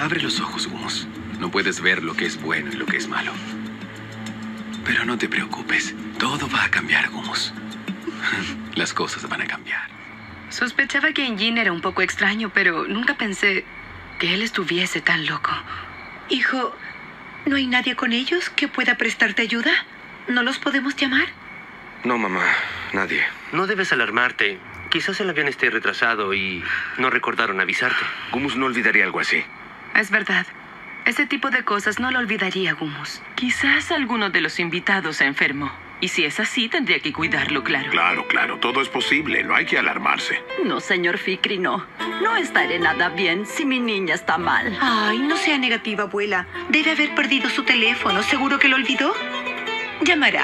Abre los ojos, Humus. No puedes ver lo que es bueno y lo que es malo. Pero no te preocupes. Todo va a cambiar, Humus. Las cosas van a cambiar. Sospechaba que Engin era un poco extraño, pero nunca pensé que él estuviese tan loco. Hijo, ¿no hay nadie con ellos que pueda prestarte ayuda? ¿No los podemos llamar? No, mamá, nadie. No debes alarmarte. Quizás el avión esté retrasado y no recordaron avisarte. Gumus no olvidaría algo así. Es verdad. Ese tipo de cosas no lo olvidaría, Gumus. Quizás alguno de los invitados se enfermó. Y si es así, tendría que cuidarlo, claro. Claro, claro, todo es posible, no hay que alarmarse. No, señor Fikri, no. No estaré nada bien si mi niña está mal. Ay, no sea negativa, abuela. Debe haber perdido su teléfono. ¿Seguro que lo olvidó? Llamará.